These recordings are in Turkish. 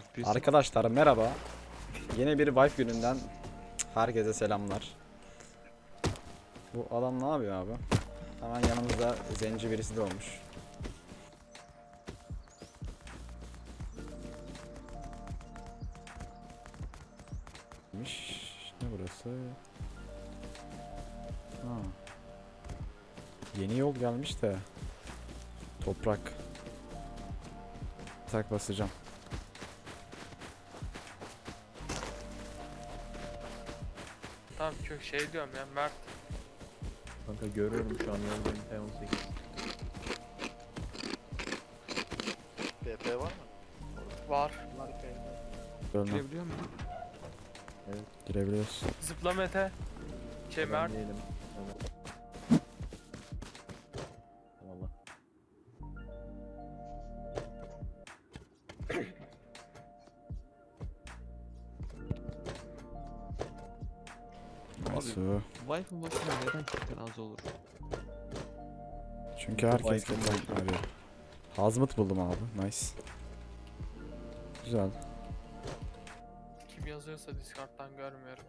Sürpriz. Arkadaşlar merhaba. Yeni bir Vibe gününden herkese selamlar. Bu adam ne yapıyor abi? Hemen yanımızda zenci birisi de olmuş. Ne burası? Ha. Yeni yol gelmiş de. Toprak. Tak basacağım. Tamam kök şey diyorum ya Mert Kanka görüyorum şu an yoldayım T18. PP var mı? var. Görmem. Girebiliyor muyum? Girebiliyoruz. Zıpla Mete. Şey Mert. değilim. Evet. Wi-Fi başına neden çok az olur? Çünkü herkes kötü arıyor. Hazmut buldum abi. Nice. Güzel. Kim yazıyorsa Discord'dan görmüyorum.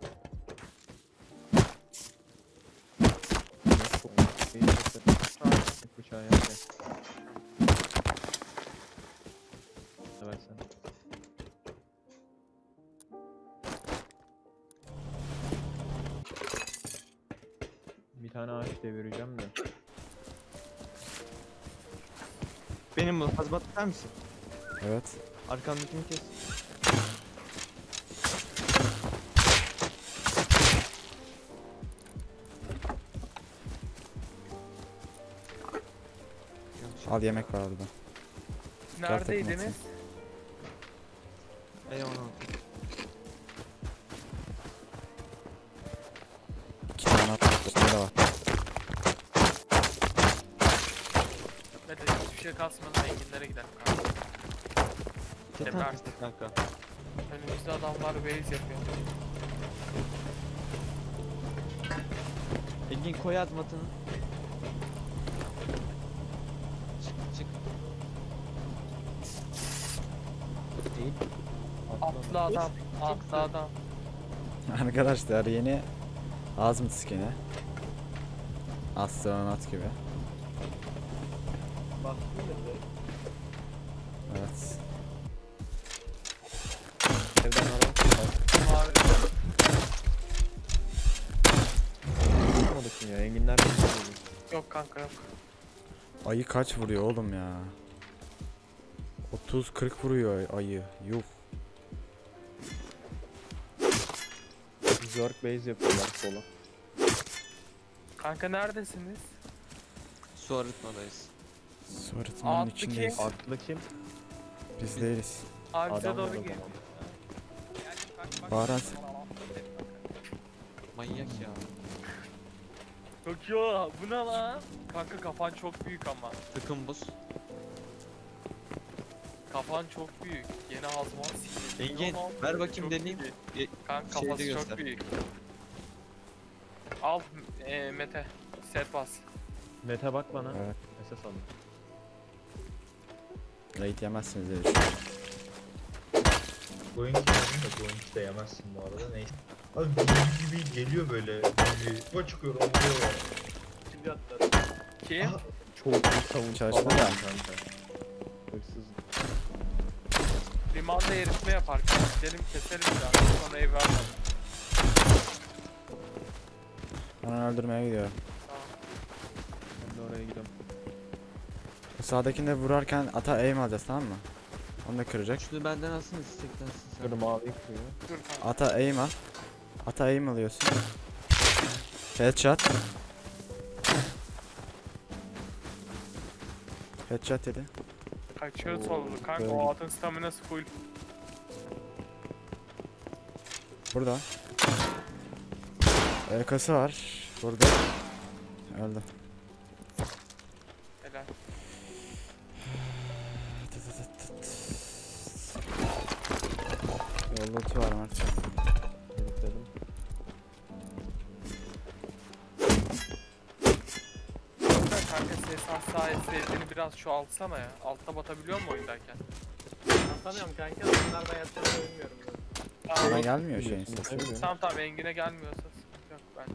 Tane ağaç devireceğim de. Benim bu hazmat tutar mısın? Evet. Arkamdakini kes. Al yemek var orada. Neredeydiniz? Eyvallah. Kanka. Önümüzde adamlar base yapıyor. Engin koy hazmatını. Çık çık. Değil. Atlı adam. Atlı adam. Arkadaşlar yeni Hazmut skin'i. Astronot gibi. Bak Evet. Kanka yok. Ayı kaç vuruyor oğlum ya? 30-40 vuruyor ay- ayı. Yuh. Zork base yapıyorlar sola. Kanka neredesiniz? Su arıtmadayız. Su arıtmanın Alttaki- içindeyiz. Atlı kim? Biz değiliz. Abi bize Adamlar doğru gel. Baharat. Manyak ya. Yok yo bu ne lan? Kanka kafan çok büyük ama. Tıkım buz. Kafan çok büyük. Yeni hazmat. Engin, Yok, ver çok bakayım deneyeyim. büyük. Ye- Kanka kafası göster. çok büyük. Al e, Mete. Set bas. Mete bak bana. Evet. SS alın. Raid yemezsiniz de Boeing de yemezsin bu arada neyse. Abi gibi gibi geliyor böyle. Gibi. Bu çıkıyor oluyor. Şimdi atlar. Kim? Aha. Çok iyi savun. Çalıştı falan da. Hırsız. Limanda eritme yaparken gidelim keselim biraz. Sonra ev vermem. Hemen öldürmeye gidiyor. Tamam. Ben de oraya gidiyorum. Sağdakini de vurarken ata aim alacağız tamam mı? Onu da kıracak. Şunu benden. Şurada mavi kırıyor. Dur kanka. Ata aim al. Ata aim alıyorsun. Headshot. Headshot dedi. Kaçıyor sollu. Kanka böyle. o atın staminası full. Burada. EK'sı var. Burada. Öldü. Ses çoğaltsana ya. Altta batabiliyor mu oyundayken? Tanıyorum kanka. Bunlar da yapacağını bilmiyorum. Bana gelmiyor şeyin sesi. Tamam tamam Engin'e gelmiyorsa sıkıntı yok ben.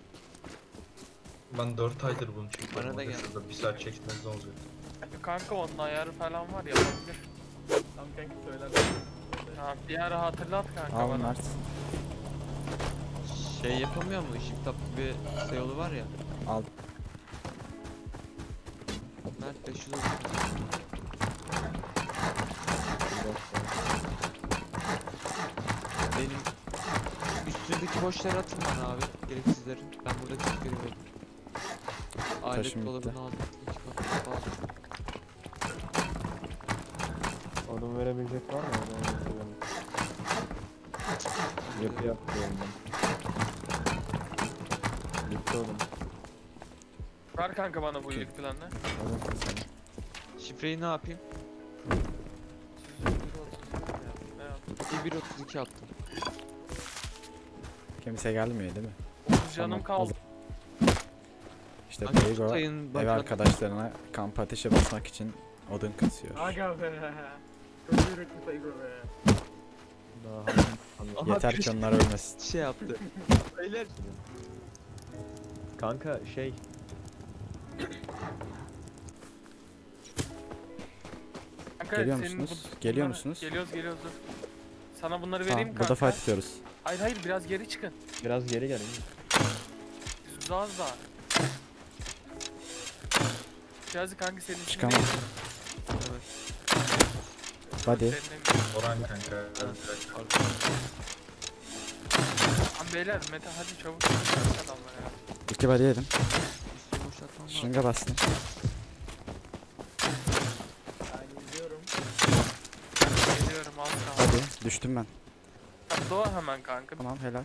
Ben 4 aydır bunu çekiyorum. Bana da gel. Şurada bir saat çekseniz ne olacak? E, Kanka onun ayarı falan var yapabilir. Tamam kanka söyler. Tamam bir ara hatırlat kanka Al bana. Mert. Şey yapamıyor mu? Shift up gibi şey yolu var ya. Al. Mert 530. Benim üstündeki boşları atın bana abi. Gereksizleri. Ben burada çok görüyorum. Alet dolabını aldım. İki kapı aldım. Odun verebilecek var mı? Ben yapıyorum. Yapı yapıyorum ben. Bitti odun. Ver kanka bana bu iyilik planını. Şifreyi ne yapayım? Ne yap- 1.32 attım. Kimse gelmiyor değil mi? Otuz canım Tamam, kaldı. İşte Beygo Kutay'ın ev arkadaşlarına kamp ateşi basmak için odun kasıyor. Aga be. Yürekli. Daha Yeter ki onlar ölmesin. Şey yaptı. Beyler. Kanka şey Kanka, Geliyor senin musunuz? bu- Geliyor bunları- musunuz? Geliyoruz geliyoruz dur. Sana bunları Tamam vereyim burada kanka. fight tutuyoruz. Hayır hayır biraz geri çıkın. biraz geri gelin. Biz az daha. Şazi kanka senin için Çıkamam. değil. Evet. Hadi. Senin Orhan kanka. Lan beyler Mete hadi çabuk. Adamlar ya. İki body yedim. Şırınga bastım. Ben gidiyorum. Geliyorum az kaldı. Hadi düştüm ben. Doğa hemen kanka. Tamam helal.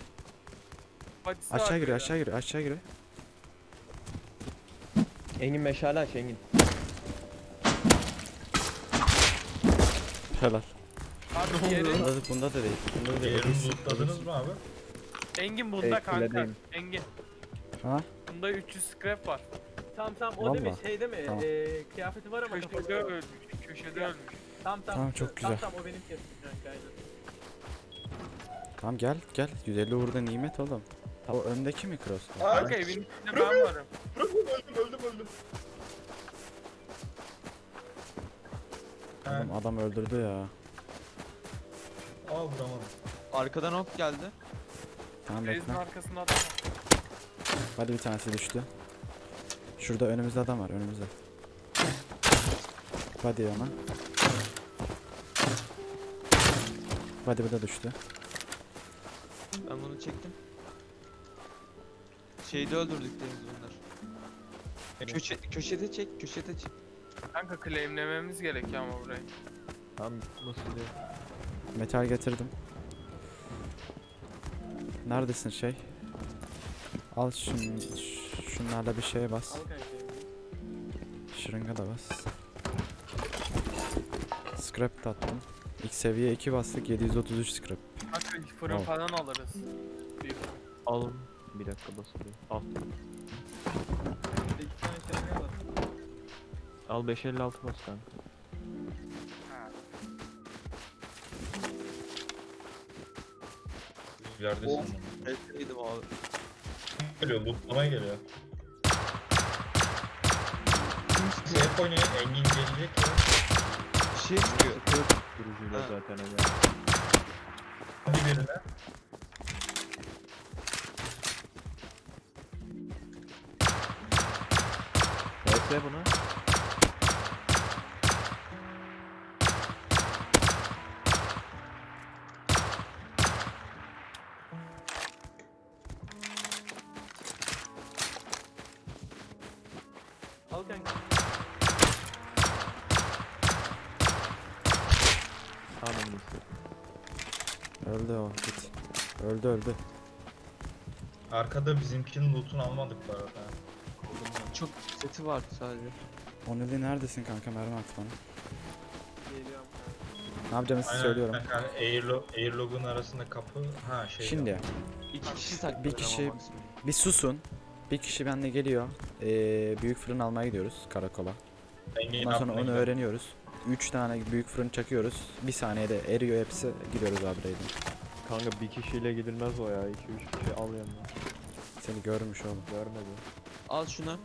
Aşağı giriyor aşağı giriyor aşağı giriyor. Engin meşale aç Engin. Helal. Abi. Bunda, da- bunda da değil. Bunda da değil. Yerini lootladınız mı abi? Engin bunda Evet, kanka. kuledeyim. Engin. Ha? Bunda 300 scrap var. Tamam tamam o değil mi? Vallahi. Şey değil mi? Tamam. Ee, kıyafeti var ama Köşede ölmüş. Köşede ölmüş. Tamam tamam. Tamam, çok güzel. Tamam tamam o benim kesim kanka aynen. Tamam gel gel. 150 vurdu nimet oğlum. O öndeki mi cross? Kanka evin içinde ben varım. Bırakın öldüm öldüm öldüm. Ha, Oğlum adam öldürdü ya. aa vuramadım. Arkadan ok geldi. Tamam bekle. arkasında adam var. Hadi bir tanesi düştü. Şurada önümüzde adam var önümüzde. Hadi ona. Hadi bu da düştü. Ben bunu çektim. Şeyde öldürdük deniz bunlar. Köşe, köşede çek, köşede çek. Kanka claimlememiz gerekiyor ama burayı. Tamam nasıl diyor? Metal getirdim. Neredesin şey? Al şun, şunlarla bir şeye bas. Al kanka. Şırınga da bas. Scrap da attım. İlk seviye 2 bastık 733 scrap. Kanka fırın Al. falan alırız. Büyük. Alın. Bir dakika basılıyor. Al. Bir iki tane şey var. Al 556 bas kanka. İleridesin. Abi. Geliyor lootlamaya geliyor. Safe oynayın Engin gelecek ya. Bir şey çıkıyor. Durucuyla Ha. zaten aga. Hadi birine. Bekle bunu. Öldü öldü. Arkada bizimkinin lootunu almadık bu arada. Çok seti vardı sadece. Oneli neredesin kanka mermi at bana. Geliyorum. Ne yapacağımızı Aynen, söylüyorum. kanka, Airlo Airlog'un arasında kapı ha şey. Şimdi İki kişi saklı. Bir kişi- bir susun. Bir kişi benimle geliyor. Ee, büyük fırın almaya gidiyoruz karakola. Engin Ondan sonra onu öğreniyoruz. 3 tane büyük fırın çakıyoruz. Bir saniyede eriyor hepsi. Gidiyoruz abi raid'e. Kanka bir kişiyle gidilmez o ya. 2-3 kişi al yanına. Seni görmüş oğlum. Görmedi. Al şunu.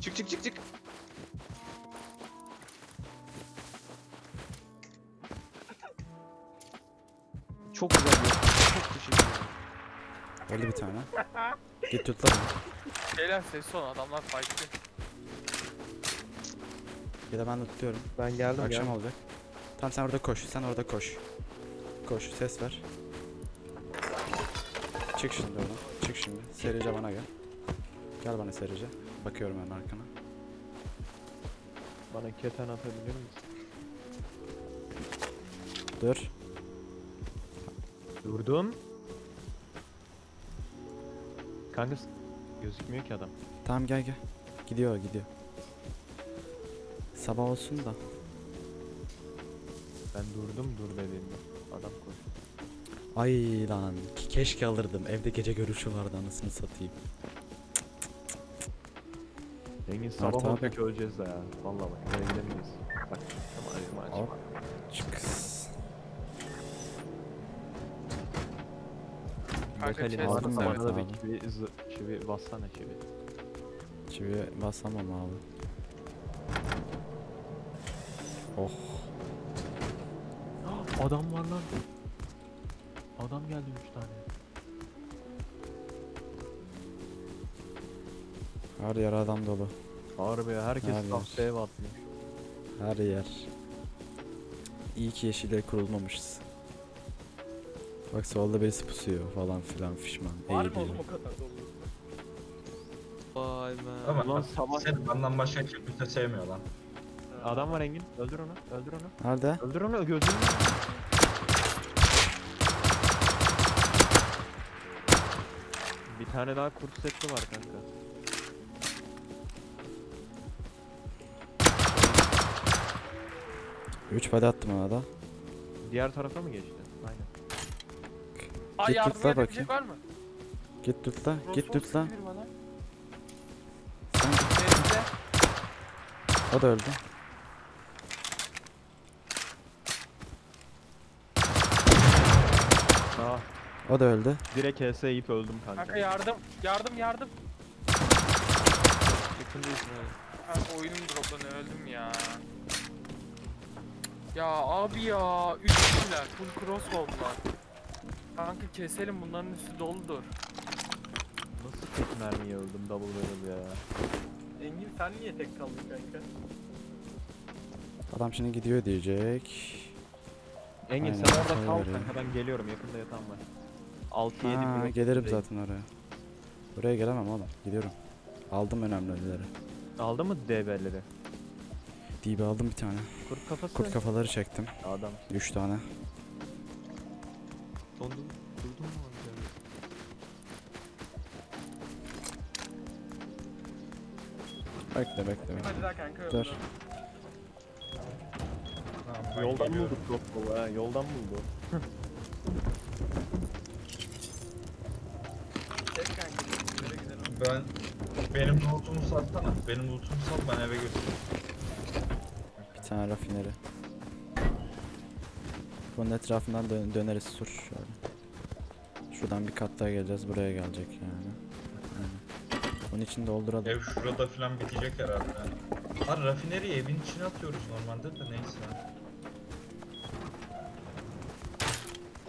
Çık çık çık çık. Çok güzel bir Çok teşekkür ederim. Öyle bir tane. Git tut lan. Beyler sessiz olun adamlar fight'li. Ya da ben de tutuyorum. Ben geldim Akşam ya. olacak. Tamam sen orada koş. Sen orada koş. Koş ses ver. Çık şimdi oradan. Çık şimdi. Serice bana gel. Gel bana serice. Bakıyorum hemen arkana. Bana keten atabilir misin? Dur. Durdum. Kanka gözükmüyor ki adam. Tamam gel gel. Gidiyor gidiyor. Sabah olsun da. Ben durdum dur dediğinde. Adam koş. Ay lan ke- keşke alırdım. Evde gece görüşü vardı anasını satayım. Engin Mert sabah abi. olacak öleceğiz de ya. Vallahi bak eve gidemeyiz. Bak şunu açma açma. Çıkız. Kanka Bakalım chest abi aldım bana ben. da Abi. bir çivi, zı- çivi bassana çivi. Çivi basamam abi. Oh. Adam var lan. Adam geldi 3 tane. Her yer adam dolu. Harbi ya herkes Her yer. tahtaya batmış. Her yer. İyi ki yeşile kurulmamışız. Bak solda birisi pusuyor falan filan fişman. Var mı oğlum o kadar dolu? Vay be. Ama Ulan sabah- seni benden başka kimse sevmiyor lan. Adam var Engin. Öldür onu. Öldür onu. Nerede? Öldür onu gözünü. Bir tane daha kurt setli var kanka. Üç body attım ona da. Diğer tarafa mı geçti? Aynen. Ay Git yardım tutla edebilecek var mı? Git tut la. Git Roswell tut la. gelir bana. Sen Bekle. O da öldü. Aa, O da öldü. direkt HS yiyip öldüm kanka. Kanka yardım. Yardım yardım. Yakındayız abi. Kanka oyunum droplanıyor öldüm ya. Ya abi ya. Üç kişiler. Full crossbow'lar. Kanka keselim bunların üstü doludur. Nasıl tek mermiye öldüm double barrel ya. Engin sen niye tek kaldın kanka? Adam şimdi gidiyor diyecek. Engin Aynen, sen orada kal kanka ben geliyorum yakında yatan var. 6-7 Ha, blok gelirim üstündeyim. zaten oraya. Buraya gelemem oğlum. Gidiyorum. Aldım önemli ölüleri. Aldın mı DB'leri? DB aldım bir tane. Kurt kafası. Kurt kafaları çektim. Adam. Üç tane. Dondun. Durdun mu? Bekle bekle bekle. Hadi daha kanka Dur. Yoldan bulduk Crossbow'u ha yoldan buldu. Ben benim lootumu satsana. Benim lootumu sat ben eve götüreyim. Bir tane rafineri. Bunun etrafından dön- döneriz sur şöyle. Şuradan bir kat daha geleceğiz. Buraya gelecek yani. Bunun için dolduralım. Ev şurada falan bitecek herhalde. Ha rafineriyi evin içine atıyoruz normalde de neyse.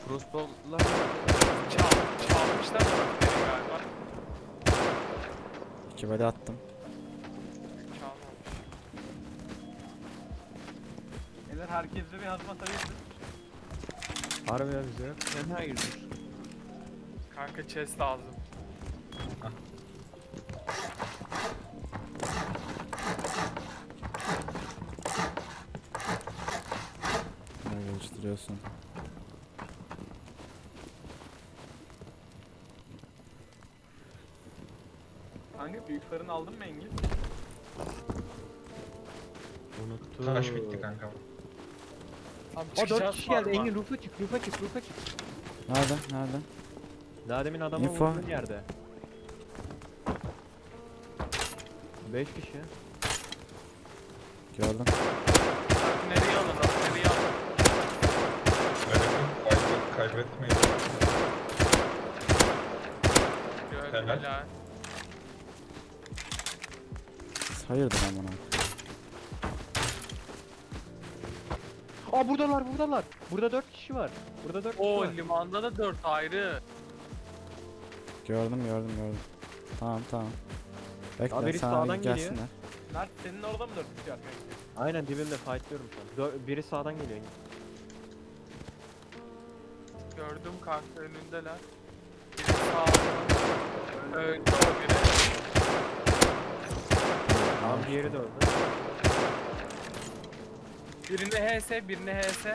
Crossbow'lar Çal, çalmışlar galiba. İki body attım. Beyler herkese bir hazmat arıyorsun. Harbi ya bize yok. sen hayırdır? Kanka chest lazım. Ne geliştiriyorsun? Kanka büyük fırın aldın mı Engin? Unuttum. Taş bitti kanka. Tam O 4 çıkacağız kişi geldi. Engin rufa çık rufa çık rufa çık. Nerede? Nerede? Daha demin adamı Info. vurduğun yerde. 5 kişi. Gördüm. Nereye alın? Nereye alın? Kaybet, kaybetmeyin. Gördüm Helal. helal. Hayırdır amına. Aa buradalar buradalar. Burada 4 kişi var. Burada 4 kişi O var. limanda da 4 ayrı. Gördüm gördüm gördüm. Tamam tamam. Bekle sana sağdan bir geliyor. gelsinler. Mert senin orada mı dört kişi var kanka? Aynen dibimde fightlıyorum şu an. Dö- biri sağdan geliyor. Gördüm kanka önündeler. Biri sağda. Öldü o biri. Tamam diğeri de öldü. Birine HS, birine HS.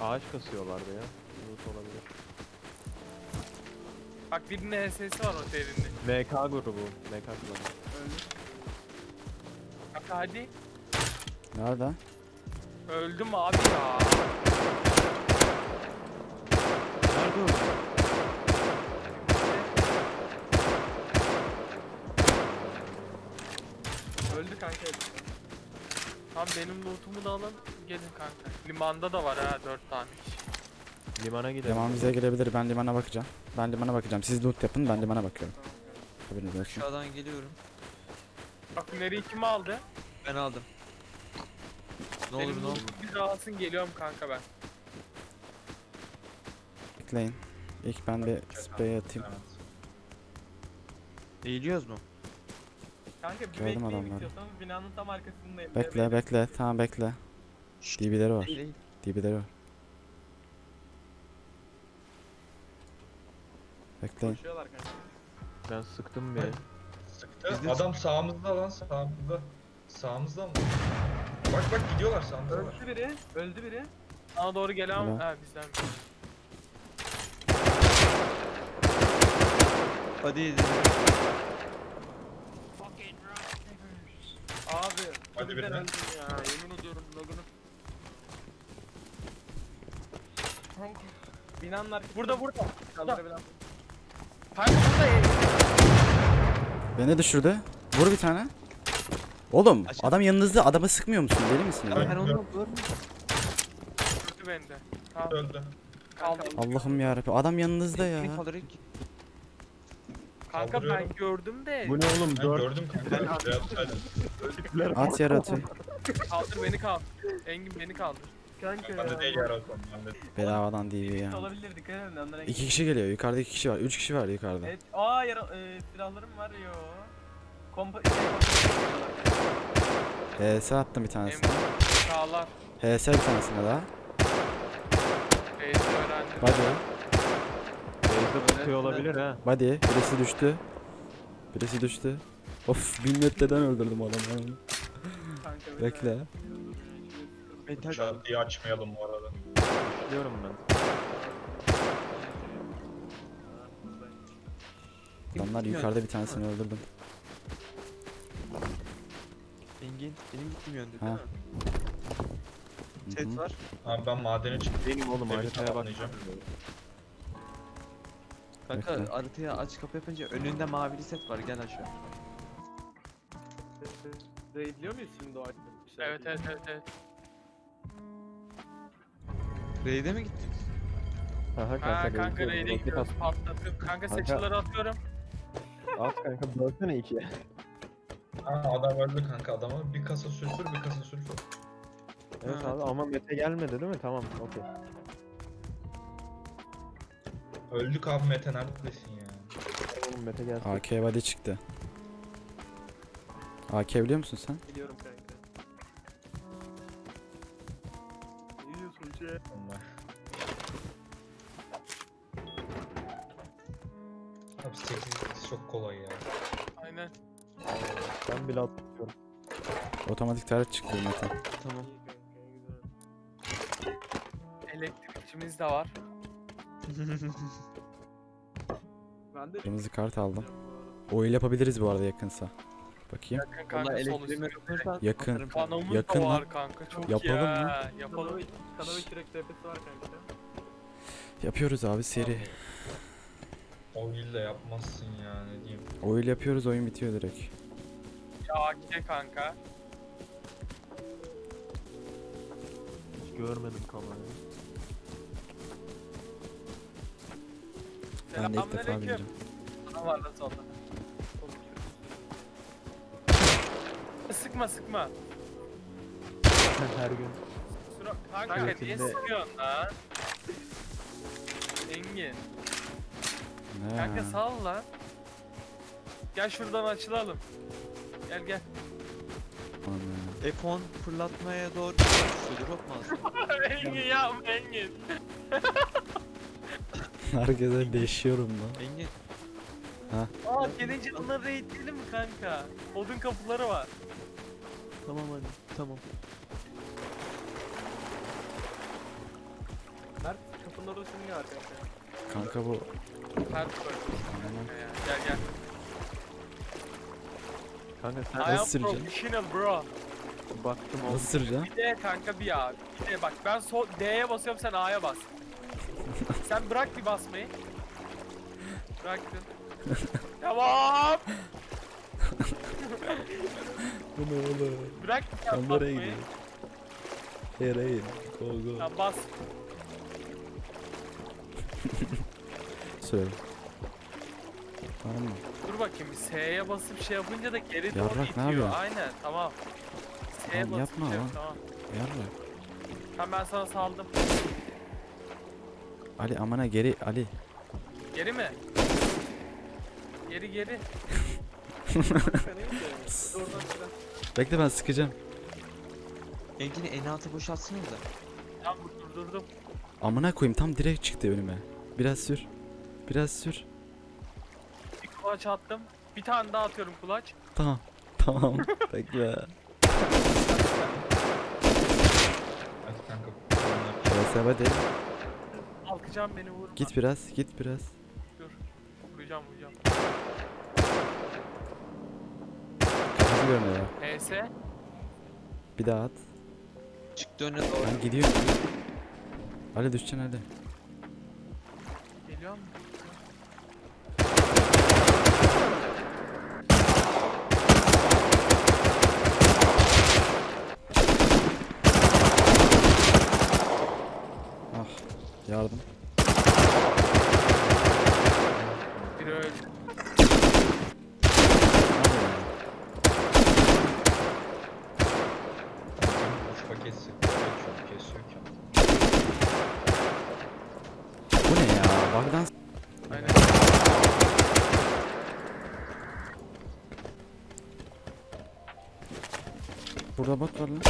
Ağaç kasıyorlardı ya. Loot olabilir. Bak birine HS'si var o derinde. MK grubu. MK kullanıyor. Bak hadi. Nerede? Öldüm abi ya. Nerede o? Öldü kanka. Tam benim lootumu da alın. Gelin kanka. Limanda da var ha 4 tane kişi. Limana gidelim. Liman bize gelebilir. Ben limana bakacağım. Ben limana bakacağım. Siz loot yapın ben limana bakıyorum. Haberiniz olsun. Aşağıdan geliyorum. Bak nereye kim aldı? Ben aldım. Ne olur benim ne olur. bir daha alsın geliyorum kanka ben. Bekleyin. İlk ben bir spray atayım. Eğiliyoruz mu? Kanka bir Gördüm bekleyin adamları. istiyorsanız binanın tam arkasındayım. Bekle bekle. Tamam bekle. DB'leri var. Eğil. DB'leri var. Bekleyin. Koşuyorlar kanka. Ben sıktım bir. Sıktı. Adam sağımızda lan sağımızda. Sağımızda mı? Bak bak gidiyorlar sağımızda. Öldü biri. Öldü biri. Sana doğru gelen Helal. ha bizden. Hadi. Abi. Hadi birine. ya. Yemin ediyorum lagını. Kanka. Binanın. Burada burada. Kaldırabilen. Kanka burada ev. Beni düşürdü. Vur bir tane. Oğlum Aşağı- adam yanınızda adama sıkmıyor musun? Deli misin Ben, ya? ben onu görmedim. Gördü bende. Öldü. Allah'ım yarabbim adam yanınızda ya. Kanka ben gördüm de. Bu ne oğlum? Ben 4 gördüm kanka. At yere atıyor. Kaldır beni kaldır. Engin beni kaldır. Kanka Ben de değil ya. yaratıyorum. Ben de. Bedavadan Birisi ya. olabilir dikkat edin. Onlara İki kişi geliyor. Yukarıda iki kişi var. Üç kişi var yukarıda. Evet. Aa yara e, silahlarım var yo. Kompa HS attım bir tanesine. Sağlar. HS bir tanesine daha. Beyzi öğrendim. Body. Base'de tutuyor olabilir ha. Body. Birisi düştü. Birisi düştü. Of bin metreden öldürdüm adamı. Bekle. Metal. Açmayalım bu arada. Diyorum ben. Adamlar yukarıda bir tanesini öldürdüm. Engin. Elim gitmiyor değil Ha. mi? Set var. Abi ben madene çıktım. Benim oğlum haritaya bak. Kanka haritaya aç kapı yapınca önünde mavili set var gel aşağı. Raidliyor muyuz şimdi o açtığımız şey? Evet evet evet. evet. Raid'e mi gittik? Aha Ha kanka. raid'e Roket gidiyoruz. at. Patlatıyorum. Kanka Kanka. seçileri atıyorum. At kanka bölsene ikiye. Ha, adam öldü kanka adama. Bir kasa sülfür bir kasa sülfür. Evet Ha, abi ama Mete gelmedi değil mi? Tamam okey. Öldük abi Mete neredesin ya? Oğlum Mete gelsin. AK body çıktı. AK biliyor musun sen? Biliyorum kanka. Ne diyorsun şey? Allah. Abi 8 çok kolay ya. Aynen. Ben bile atıyorum. Otomatik taret çıktı Mete. Tamam. Elektrikçimiz de var. Ben de Kırmızı kart aldım. Oil yapabiliriz bu arada yakınsa. Bakayım. Yakın kanka sol kapatırsan Yakın. Kanamız Yakın da lan. var kanka. Çok Yapalım iyi mı? ha. Yapalım. Kanava kürek tepesi var kanka. Yapıyoruz abi seri. O ile yapmazsın ya ne diyeyim. Oil yapıyoruz oyun bitiyor direkt. Ya AK kanka. Hiç görmedim kamerayı. Ben de ilk defa bineceğim. Ne var lan solda? Sıkma sıkma. Her gün. Sıra- Kanka niye sıkıyorsun lan? Engin. Kanka Ne? sal lan. Gel şuradan açılalım. Gel gel. Ana. F10 fırlatmaya doğru mu alsın? Engin yapma Engin. Herkese değişiyorum lan. Engin. Aa gelince bunları raidleyelim mi kanka? Odun kapıları var. Tamam hadi. Tamam. Mert kapının orası niye arkadaşlar? Kanka bu Her. Anlamam. Gel gel. Kanka sen I am Nasıl süreceksin? professional bro. baktım oldu. Nasıl süreceğim? Bir de kanka bir A. Bir de bak ben sol D'ye basıyorum sen A'ya bas. Sen bırak bir basmayı. Bıraktın. tamam. Bu ne oğlum? Bırak bir nereye basmayı. gidiyorum? Hayır hayır. Go go. Tamam bas. Söyle. Tamam mı? Dur bakayım S'ye basıp şey yapınca da geri doğru Yarrak, ne itiyor. yapıyorsun? Aynen tamam. S'ye Tamam, basıp yapma şey yap, lan. tamam. Yarra. Tamam ben sana saldım. Ali amana geri Ali. Geri mi? Geri geri. Bekle ben sıkacağım. Engin'i en alta boşaltsınız da. Tamam durdurdum. Amına koyayım tam direkt çıktı önüme. Biraz sür. Biraz sür. Bir kulaç attım. Bir tane daha atıyorum kulaç. Tamam. Tamam. Bekle. Hadi kanka. Neyse hadi. Kalkacağım beni vurma. Git biraz. Git biraz. Vuracağım vuracağım. Kafası görmüyor ya. PS. Bir daha at. Çıktı öne doğru. Ben gidiyorum. Ali düşeceksin hadi. Geliyor mu? Ah. Yardım. Biri öldü. Üç paket sıktı. Çok kesiyor ki. Bu ne ya? Bug'dan s- Aynen. Burada bot var lan.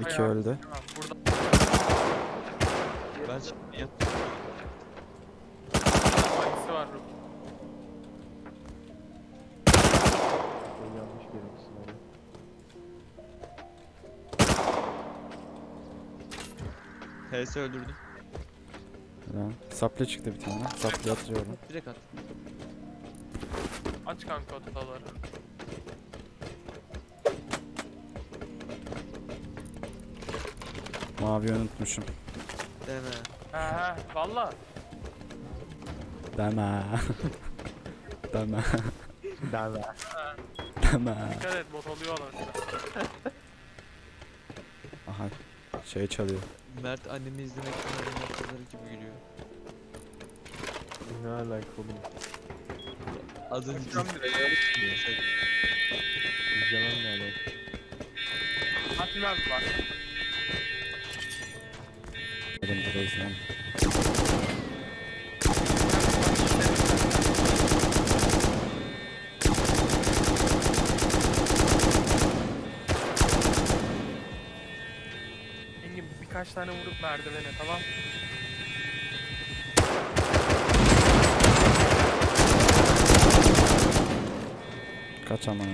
İki öldü. HS öldürdüm. Lan. Saplı çıktı bir tane. Saplı atıyorum. Direkt at. Aç kanka odaları. Mavi unutmuşum. Deme. He he valla. Deme. Deme. Deme. Deme. Dikkat et bot oluyorlar. Aha. Şey çalıyor. Mert annemi izlemek için arama kızları gibi gülüyor. Ne alaka oğlum? Az önce direkt. İzlemem ne alaka? Hatim abi var. Dedim burayı izleyen. Engin birkaç tane vurup merdivene tamam. Kaç amına.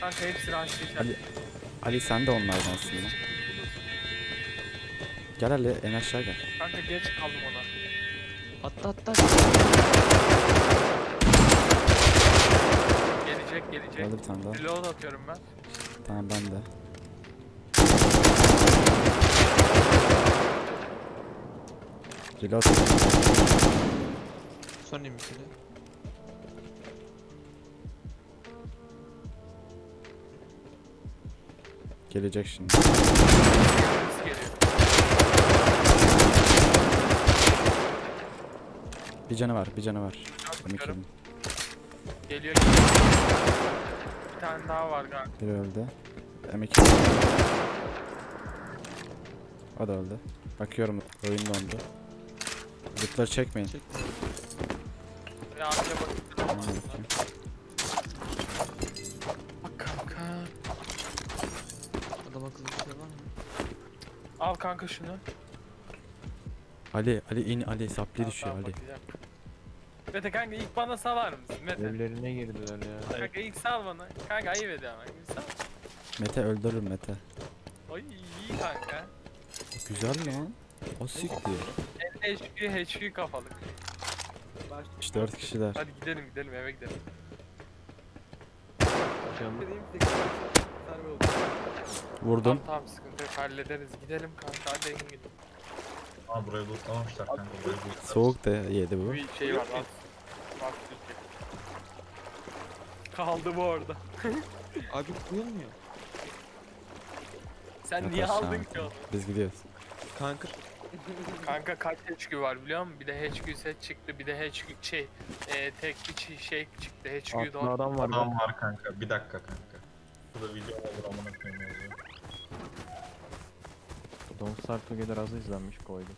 Kanka hepsi rushlayacak. Ali- Ali sen de onlardansın lan. Gel Ali en aşağı gel. Kanka geç kaldım ona. Atla atla. Gelecek gelecek. Geldi bir tane daha. Reload atıyorum ben. Tamam ben de. Reload. Son imişini. Gelecek şimdi. Bir canı var, bir canı var. Eminim. Geliyor geliyor. Bir tane daha var galiba. Biri öldü. M2. O da öldü. Bakıyorum oyun dondu. Zıpları çekmeyin. Çekme. Ya amca bak. Tamam, bakayım. Bak kanka. Adam akıllı bir şey var mı? Al kanka şunu. Ali, Ali in Ali sapli düşüyor tamam, Ali. bakacağım. Mete kanka ilk bana salar mısın Mete? Evlerine girdiler ya. Kanka ilk sal bana. Kanka ayıp ediyor ama. İlk sal. Mete öldürürüm Mete. Oy iyi kanka. Güzel lan. O siktir. HQ HQ kafalık. İşte 4 kişiler. Hadi gidelim gidelim eve gidelim. Vurdum. Tamam tamam sıkıntı yok hallederiz. Gidelim kanka hadi evin gidelim. Aa burayı lootlamamışlar kanka. Burayı lootlar. Soğuk da yedi bu. Bir şey var at. Bak Türkiye. Kaldı bu orada. Abi kurulmuyor. Sen niye aldın ki onu? Biz gidiyoruz. Kanka Kanka kaç HQ var biliyor musun? Bir de HQ set çıktı, bir de HQ şey, e, tek bir şey, çıktı. HQ Altında don. adam var. Adam var kanka. Bir dakika kanka. Burada video olur amına koyayım yazıyor. Don't Start Together az izlenmiş koydum.